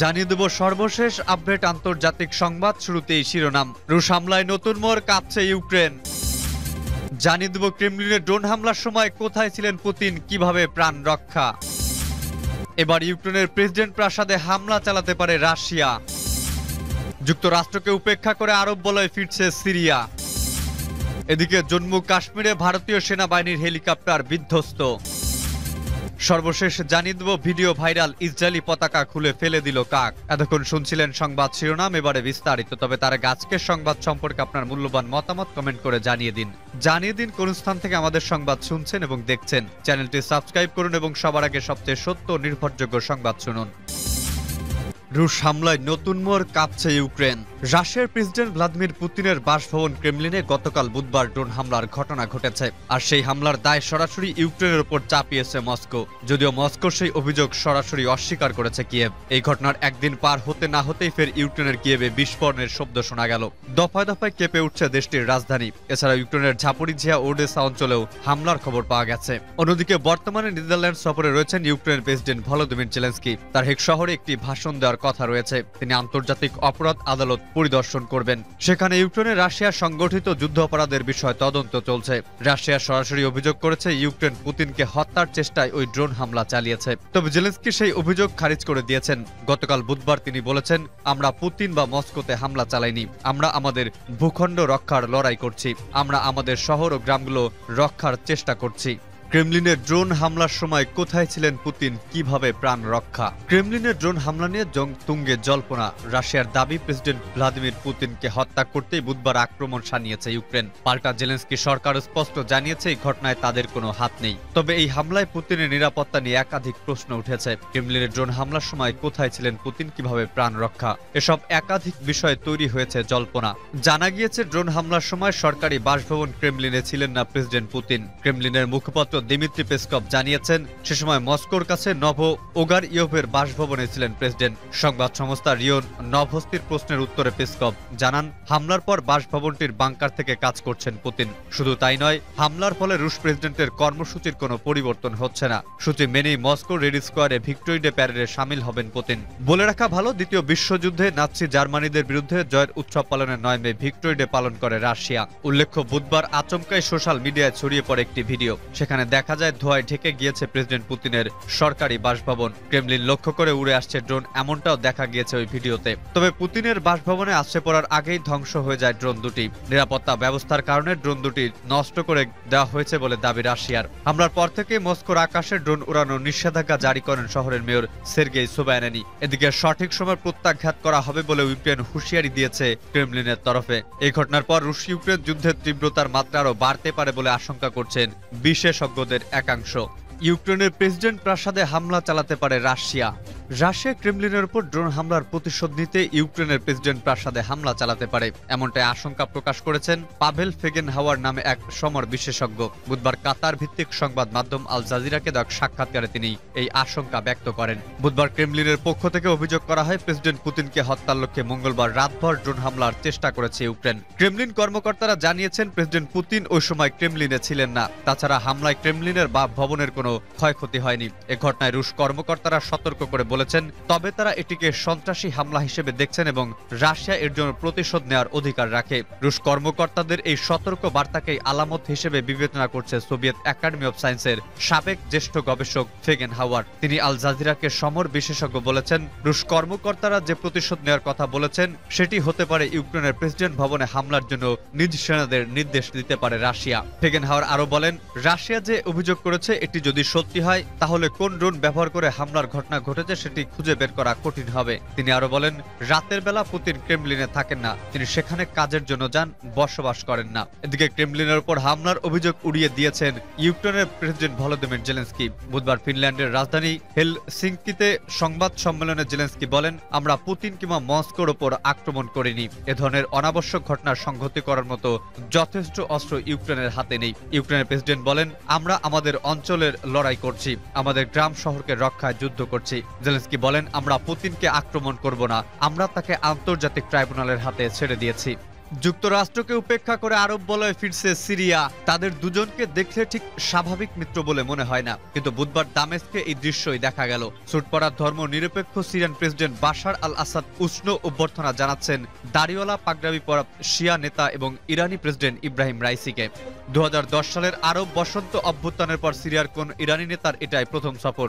জানিয়ে দেব সর্বশেষ আপডেট আন্তর্জাতিক সংবাদ শুরুতেই শিরোনাম। রুশ হামলায় নতুন মোড় কাঁপছে ইউক্রেন। জানিয়ে দেব ক্রেমলিনের ড্রোন হামলার সময় কোথায় ছিলেন পুতিন, কীভাবে প্রাণ রক্ষা? এবার ইউক্রেনের প্রেসিডেন্ট প্রাসাদে হামলা চালাতে পারে রাশিয়া। যুক্তরাষ্ট্রকে উপেক্ষা করে আরব বলয় ফিরছে সিরিয়া। এদিকে জম্মু কাশ্মীরে ভারতীয় সেনাবাহিনীর হেলিকপ্টার বিধ্বস্ত। সর্বশেষ জানিয়ে দেব, ভিডিও ভাইরাল ইসরায়েলি পতাকা খুলে ফেলে দিল কাক। এতক্ষণ শুনছিলেন সংবাদ শিরোনাম, এবারে বিস্তারিত। তবে তার গাছকের সংবাদ সম্পর্কে আপনার মূল্যবান মতামত কমেন্ট করে জানিয়ে দিন। জানিয়ে দিন কোন স্থান থেকে আমাদের সংবাদ শুনছেন এবং দেখছেন। চ্যানেলটি সাবস্ক্রাইব করুন এবং সবার আগে সবচেয়ে সত্য নির্ভরযোগ্য সংবাদ শুনুন। রুশ হামলায় নতুন মোড় কাঁপছে ইউক্রেন। রাশিয়ার প্রেসিডেন্ট ভ্লাদিমির পুতিনের বাসভবন ক্রেমলিনে গতকাল বুধবার ড্রোন হামলার ঘটনা ঘটেছে, আর সেই হামলার দায় সরাসরি ইউক্রেনের উপর চাপিয়েছে মস্কো। যদিও মস্কো সেই অভিযোগ সরাসরি অস্বীকার করেছে কিয়েভ। এই ঘটনার একদিন পার হতে না হতেই ফের ইউক্রেনের কিয়েভে বিস্ফোরণের শব্দ শোনা গেল। দফায় দফায় কেঁপে উঠছে দেশটির রাজধানী। এছাড়া ইউক্রেনের ঝাপরিঝিয়া ওডেসা অঞ্চলেও হামলার খবর পাওয়া গেছে। অন্যদিকে বর্তমানে নেদারল্যান্ড সফরে রয়েছেন ইউক্রেনের প্রেসিডেন্ট ভলোদিমির জেলেন্সকি। তার হেক শহরে একটি ভাষণ দেওয়ার কথা রয়েছে। তিনি আন্তর্জাতিক অপরাধ আদালত পরিদর্শন করবেন। সেখানে ইউক্রেনে রাশিয়া সংগঠিত যুদ্ধ অপরাধের বিষয় তদন্ত চলছে। রাশিয়া সরাসরি অভিযোগ করেছে, ইউক্রেন পুতিনকে হত্যার চেষ্টায় ওই ড্রোন হামলা চালিয়েছে। তবে জেলেন্সকি সেই অভিযোগ খারিজ করে দিয়েছেন। গতকাল বুধবার তিনি বলেছেন, আমরা পুতিন বা মস্কোতে হামলা চালাইনি। আমরা আমাদের ভূখণ্ড রক্ষার লড়াই করছি। আমরা আমাদের শহর ও গ্রামগুলো রক্ষার চেষ্টা করছি। ক্রেমলিনের ড্রোন হামলার সময় কোথায় ছিলেন পুতিন? কীভাবে প্রাণ রক্ষা? ক্রেমলিনের ড্রোন হামলা নিয়ে জং তুঙ্গে জল্পনা। রাশিয়ার দাবি, প্রেসিডেন্ট ভ্লাদিমির পুতিনকে হত্যা করতেই বুধবার আক্রমণ সানিয়েছে ইউক্রেন। পাল্টা জেলেন্সকি সরকার স্পষ্ট জানিয়েছে, এই ঘটনায় তাদের কোনো হাত নেই। তবে এই হামলায় পুতিনের নিরাপত্তা নিয়ে একাধিক প্রশ্ন উঠেছে। ক্রেমলিনের ড্রোন হামলার সময় কোথায় ছিলেন পুতিন? কীভাবে প্রাণ রক্ষা? এসব একাধিক বিষয়ে তৈরি হয়েছে জল্পনা। জানা গিয়েছে, ড্রোন হামলার সময় সরকারি বাসভবন ক্রেমলিনে ছিলেন না প্রেসিডেন্ট পুতিন। ক্রেমলিনের মুখপাত্র দিমিত্রি পেসকভ জানিয়েছেন, সে সময় মস্কোর কাছে নভ ওগার ইয়ভের বাসভবনে ছিলেন প্রেসিডেন্ট। সংবাদ সংস্থা রিয়ন নভস্তির প্রশ্নের উত্তরে পেসকভ জানান, হামলার পর বাসভবনটির বাংকার থেকে কাজ করছেন পুতিন। শুধু তাই নয়, হামলার ফলে রুশ প্রেসিডেন্টের কর্মসূচির কোনো পরিবর্তন হচ্ছে না। সূচি মেনেই মস্কো রেড স্কোয়ারে ভিক্টোরি ডে প্যারেডে সামিল হবেন পুতিন। বলে রাখা ভালো, দ্বিতীয় বিশ্বযুদ্ধে নাৎসি জার্মানিদের বিরুদ্ধে জয়ের উৎসব পালনের নয় মে ভিক্টোরি ডে পালন করে রাশিয়া। উল্লেখ্য, বুধবার আচমকাই সোশ্যাল মিডিয়ায় ছড়িয়ে পড়ে একটি ভিডিও। সেখানে দেখা যায় ধোঁয়ায় ঢেকে গিয়েছে প্রেসিডেন্ট পুতিনের সরকারি বাসভবন। ক্রেমলিন লক্ষ্য করে উড়ে আসছে ড্রোন, এমনটাও দেখা গিয়েছে ওই ভিডিওতে। তবে পুতিনের বাসভবনে আসছে পড়ার আগেই ধ্বংস হয়ে যায় ড্রোন দুটি। নিরাপত্তা ব্যবস্থার কারণে ড্রোন দুটি নষ্ট করে দেওয়া হয়েছে বলে দাবি রাশিয়ার। হামলার পর থেকে মস্কোর আকাশে ড্রোন উড়ানোর নিষেধাজ্ঞা জারি করেন শহরের মেয়র সের্গেই সোবায়ানানি। এদিকে সঠিক সময় প্রত্যাঘাত করা হবে বলে ইউক্রেন হুঁশিয়ারি দিয়েছে ক্রেমলিনের তরফে। এই ঘটনার পর রুশ ইউক্রেন যুদ্ধের তীব্রতার মাত্রা আরও বাড়তে পারে বলে আশঙ্কা করছেন বিশেষজ্ঞদের একাংশ। ইউক্রেনের প্রেসিডেন্ট প্রাসাদে হামলা চালাতে পারে রাশিয়া। রাশিয়া ক্রেমলিনের উপর ড্রোন হামলার প্রতিশোধ নিতে ইউক্রেনের প্রেসিডেন্ট প্রাসাদে হামলা চালাতে পারে। এমনটাই আশঙ্কা প্রকাশ করেছেন পাভেল ফেগেন হাওয়ার নামে এক সমর বিশেষজ্ঞ। বুধবার কাতার ভিত্তিক সংবাদ মাধ্যম আল জাজিরাকে দেওয়া সাক্ষাৎকারে তিনি এই আশঙ্কা ব্যক্ত করেন। বুধবার ক্রেমলিনের পক্ষ থেকে অভিযোগ করা হয়, প্রেসিডেন্ট পুতিনকে হত্যার লক্ষ্যে মঙ্গলবার রাতভর ড্রোন হামলার চেষ্টা করেছে ইউক্রেন। ক্রেমলিন কর্মকর্তারা জানিয়েছেন, প্রেসিডেন্ট পুতিন ওই সময় ক্রেমলিনে ছিলেন না। তাছাড়া হামলায় ক্রেমলিনের বা ভবনের কোনো ক্ষয়ক্ষতি হয়নি। এ ঘটনায় রুশ কর্মকর্তারা সতর্ক করে বলেছেন, তবে তারা এটিকে সন্ত্রাসী হামলা হিসেবে দেখছেন এবং রাশিয়া এর জন্য প্রতিশোধ নেওয়ার অধিকার রাখে। রুশ কর্মকর্তাদের এই সতর্ক বার্তাকেই আলামত হিসেবে বিবেচনা করছে সোভিয়েত একাডেমি অব সায়েন্সের সাবেক জ্যেষ্ঠ গবেষক ফেগেন হাওয়ার তিনি আল জাজিরাকে সমর বিশেষজ্ঞ বলেছেন, রুশ কর্মকর্তারা যে প্রতিশোধ নেওয়ার কথা বলেছেন, সেটি হতে পারে ইউক্রেনের প্রেসিডেন্ট ভবনে হামলার জন্য নিজ সেনাদের নির্দেশ দিতে পারে রাশিয়া। ফেগেন হাওয়ার আরও বলেন, রাশিয়া যে অভিযোগ করেছে, এটি যদি সত্যি হয়, তাহলে কোন ড্রোন ব্যবহার করে হামলার ঘটনা ঘটেছে সেটি খুঁজে বের করা কঠিন হবে। তিনি আরও বলেন, রাতের বেলা পুতিন ক্রেমলিনে থাকেন না। তিনি সেখানে কাজের জন্য যান, বসবাস করেন না। এদিকে ক্রেমলিনের উপর হামলার অভিযোগ উড়িয়ে দিয়েছেন ইউক্রেনের প্রেসিডেন্ট ভলোদিমির জেলেন্সকি। বুধবার ফিনল্যান্ডের রাজধানী হেলসিঙ্কিতে সংবাদ সম্মেলনে জেলেন্সকি বলেন, আমরা পুতিন কিংবা মস্কোর ওপর আক্রমণ করিনি। এ ধরনের অনাবশ্যক ঘটনার সংহতি করার মতো যথেষ্ট অস্ত্র ইউক্রেনের হাতে নেই। ইউক্রেনের প্রেসিডেন্ট বলেন, আমরা আমাদের অঞ্চলের লড়াই করছি। আমাদের গ্রাম শহরকে রক্ষায় যুদ্ধ করছি। জেলেন্সকি বলেন আমরা পুতিনকে আক্রমণ করব না আমরা তাকে আন্তর্জাতিক ট্রাইব্যুনালের হাতে ছেড়ে দিয়েছি। যুক্তরাষ্ট্রকে উপেক্ষা করে আরব বলয়ে ফিরছে সিরিয়া। তাদের দুজনকে দেখলে ঠিক স্বাভাবিক মিত্র বলে মনে হয় না। কিন্তু বুধবার দামেস্কে এই দৃশ্যই দেখা গেল। সুটপড়া ধর্ম নিরপেক্ষ Syrian president Bashar al Assad উষ্ণ অভ্যর্থনা জানাচ্ছেন দাড়িওয়ালা পাগড়াবি পরা শিয়া নেতা এবং ইরানি প্রেসিডেন্ট ইব্রাহিম রাইসিকে। দু হাজার দশ সালের আরব বসন্ত অভ্যুত্থানের পর সিরিয়ার কোন ইরানি নেতার এটাই প্রথম সফর।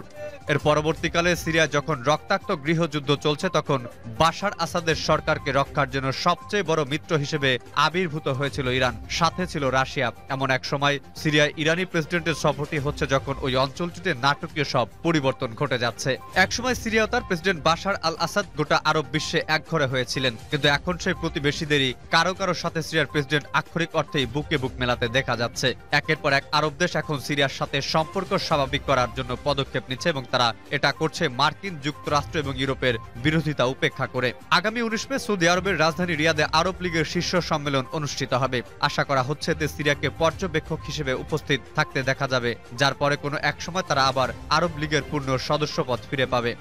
এর পরবর্তীকালে সিরিয়া যখন রক্তাক্ত গৃহযুদ্ধ চলছে, তখন বাশার আসাদের সরকারকে রক্ষার জন্য সবচেয়ে বড় মিত্র হিসেবে আবির্ভূত হয়েছিল ইরান। সাথে ছিল রাশিয়া। এমন এক সময় সিরিয়ায় ইরানি প্রেসিডেন্টের সফরটি হচ্ছে যখন ওই অঞ্চলটিতে নাটকীয় সব পরিবর্তন ঘটে যাচ্ছে। একসময় সিরিয়া তার প্রেসিডেন্ট বাশার আল আসাদ গোটা আরব বিশ্বে একঘরে হয়েছিলেন। কিন্তু এখন সেই প্রতিবেশীদেরই কারও কারও সাথে সিরিয়ার প্রেসিডেন্ট আক্ষরিক অর্থেই বুকে বুক মেলাতে দেখা যাচ্ছে। একের পর এক আরব দেশ এখন সিরিয়ার সাথে সম্পর্ক স্বাভাবিক করার জন্য পদক্ষেপ নিচ্ছে এবং তারা এটা করছে মার্কিন যুক্তরাষ্ট্র এবং ইউরোপের বিরোধিতা উপেক্ষা করে। আগামী উনিশ মে সৌদি আরবের রাজধানী রিয়াদে আরব লীগের শীর্ষ সম্মেলন অনুষ্ঠিত হবে। আশা করা হচ্ছে যে সিরিয়াকে পর্যবেক্ষক হিসেবে উপস্থিত থাকতে দেখা যাবে, যার পরে কোনো এক সময় তারা আবার আরব লীগের পূর্ণ সদস্যপদ ফিরে পাবে।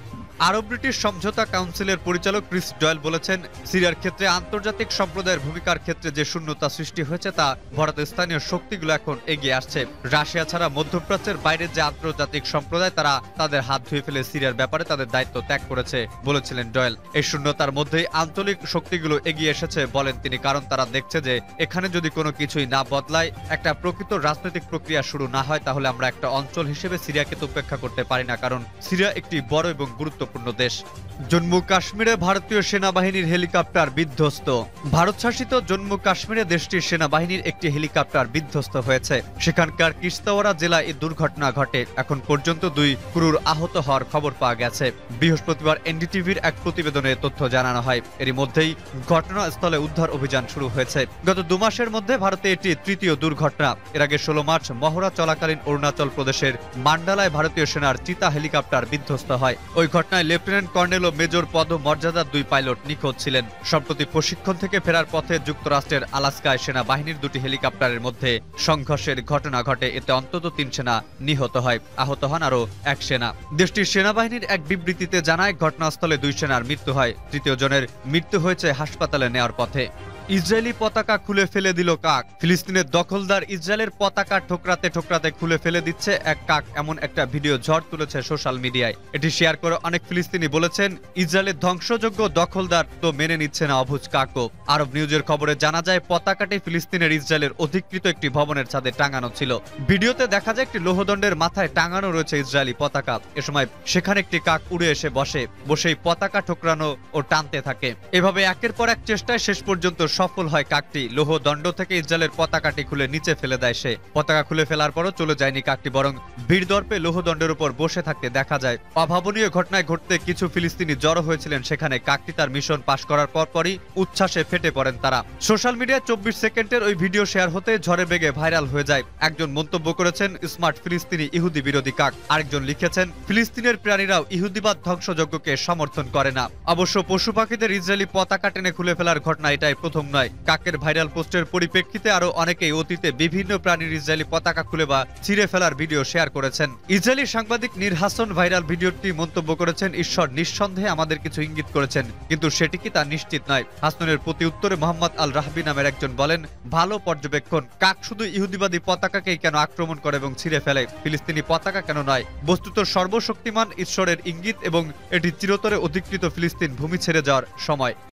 আরব ব্রিটিশ সমঝোতা কাউন্সিলের পরিচালক ক্রিস ডয়েল বলেছেন, সিরিয়ার ক্ষেত্রে আন্তর্জাতিক সম্প্রদায়ের ভূমিকার ক্ষেত্রে যে শূন্যতা সৃষ্টি হয়েছে তা ভারত স্থানীয় শক্তিগুলো এখন এগিয়ে আসছে। রাশিয়া ছাড়া মধ্যপ্রাচ্যের বাইরের যে আন্তর্জাতিক সম্প্রদায়, তারা তাদের হাত ধুয়ে ফেলে সিরিয়ার ব্যাপারে তাদের দায়িত্ব ত্যাগ করেছে বলেছিলেন ডয়েল। এই শূন্যতার মধ্যেই আঞ্চলিক শক্তিগুলো এগিয়ে এসেছে বলেন তিনি, কারণ তারা দেখছে যে এখানে যদি কোনো কিছুই না বদলায়, একটা প্রকৃত রাজনৈতিক প্রক্রিয়া শুরু না হয়, তাহলে আমরা একটা অঞ্চল হিসেবে সিরিয়াকে তো উপেক্ষা করতে পারি না, কারণ সিরিয়া একটি বড় এবং গুরুত্বপূর্ণ দেশ। জম্মু কাশ্মীরে ভারতীয় সেনাবাহিনীর হেলিকপ্টার বিধ্বস্ত। ভারত শাসিত জম্মু কাশ্মীরে দেশটির সেনাবাহিনীর একটি হেলিকপ্টার বিধ্বস্ত হয়েছে। সেখানকার কিস্তাওয়ারা জেলায় এই দুর্ঘটনা ঘটে। এখন পর্যন্ত দুই ক্রুর আহত হওয়ার খবর পাওয়া গেছে। বৃহস্পতিবার এনডিটিভির এক প্রতিবেদনে তথ্য জানানো হয়। এরই মধ্যেই ঘটনাস্থলে উদ্ধার অভিযান শুরু হয়েছে। গত দু মাসের মধ্যে ভারতে এটি তৃতীয় দুর্ঘটনা। এর আগে ষোলো মার্চ মহড়া চলাকালীন অরুণাচল প্রদেশের মান্ডালায় ভারতীয় সেনার চিতা হেলিকপ্টার বিধ্বস্ত হয়। ওই ঘটনায় লেফটেন্যান্ট কর্নেল ও মেজর পদ মর্যাদার দুই পাইলট নিখোঁজ ছিলেন। সম্প্রতি প্রশিক্ষণ থেকে ফেরার পথে যুক্তরাষ্ট্রের আলাস্কায় সেনাবাহিনীর দুটি হেলিকপ্টারের মধ্যে সংঘর্ষের ঘটনা ঘটে। এতে অন্তত তিন সেনা নিহত হয়। আহত হন আরও এক সেনা। দেশটির সেনাবাহিনীর এক বিবৃতিতে জানায়, ঘটনাস্থলে দুই সেনার মৃত্যু হয়। তৃতীয় জনের মৃত্যু হয়েছে হাসপাতালে নেওয়ার পথে। ইসরায়েলি পতাকা খুলে ফেলে দিল কাক। ফিলিস্তিনের দখলদার ইসরায়েলের পতাকা ঠোকরাতে ঠোকরাতে খুলে ফেলে দিচ্ছে এক কাক, এমন একটা ভিডিও ঝড় তুলেছে সোশ্যাল মিডিয়ায়। এটি শেয়ার করে অনেক ফিলিস্তিনি বলেছেন, ইসরায়েলের ধ্বংসযোগ্য দখলদার তো মেনে নিচ্ছে না অভুজ কাকও। আরব নিউজের খবরে জানা যায়, পতাকাটি ফিলিস্তিনের ইসরায়েলের অধিকৃত একটি ভবনের ছাদে টাঙানো ছিল। ভিডিওতে দেখা যায়, একটি লোহদণ্ডের মাথায় টাঙানো রয়েছে ইসরায়েলি পতাকা। এ সময় সেখানে একটি কাক উড়ে এসে বসে, বসেই পতাকা ঠোকরানো ও টানতে থাকে। এভাবে একের পর এক চেষ্টায় শেষ পর্যন্ত সফল হয় কাকটি। লোহ দণ্ড থেকে ইসরায়েলের পতাকাটি খুলে নিচে ফেলে দেয় সে। পতাকা খুলে ফেলার পরও চলে যায়নি কাকটি, বরং বীরদর্পে লোহদণ্ডের উপর বসে থাকতে দেখা যায়। অভাবনীয় ঘটনায় ঘটতে কিছু ফিলিস্তিনি জড়ো হয়েছিলেন সেখানে। কাকটি তার মিশন পাশ করার পরপরই উচ্ছ্বাসে ফেটে পড়েন তারা। সোশ্যাল মিডিয়ায় চব্বিশ সেকেন্ডের ওই ভিডিও শেয়ার হতে ঝড়ে বেগে ভাইরাল হয়ে যায়। একজন মন্তব্য করেছেন, স্মার্ট ফিলিস্তিনি ইহুদি বিরোধী কাক। আরেকজন লিখেছেন, ফিলিস্তিনের প্রাণীরাও ইহুদিবাদ ধ্বংসযজ্ঞকে সমর্থন করে না। অবশ্য পশু পাখিদের ইসরায়েলি পতাকা টেনে খুলে ফেলার ঘটনা এটাই প্রথম নয়। কাকের ভাইরাল পোস্টের পরিপ্রেক্ষিতে আরও অনেকেই অতীতে বিভিন্ন প্রাণীর ইসরায়েলি পতাকা খুলে বা ছিঁড়ে ফেলার ভিডিও শেয়ার করেছেন। ইসরায়েলি সাংবাদিক নীর হাসন ভাইরাল ভিডিওটি মন্তব্য করেছেন, ঈশ্বর নিঃসন্দেহে আমাদের কিছু ইঙ্গিত করেছেন, কিন্তু সেটি কি তা নিশ্চিত নয়। হাসনের প্রতি উত্তরে মোহাম্মদ আল রাহবি নামের একজন বলেন, ভালো পর্যবেক্ষণ। কাক শুধু ইহুদিবাদী পতাকাকেই কেন আক্রমণ করে এবং ছিঁড়ে ফেলে? ফিলিস্তিনি পতাকা কেন নয়? বস্তুত সর্বশক্তিমান ঈশ্বরের ইঙ্গিত এবং এটি চিরতরে অধিকৃত ফিলিস্তিন ভূমি ছেড়ে যাওয়ার সময়।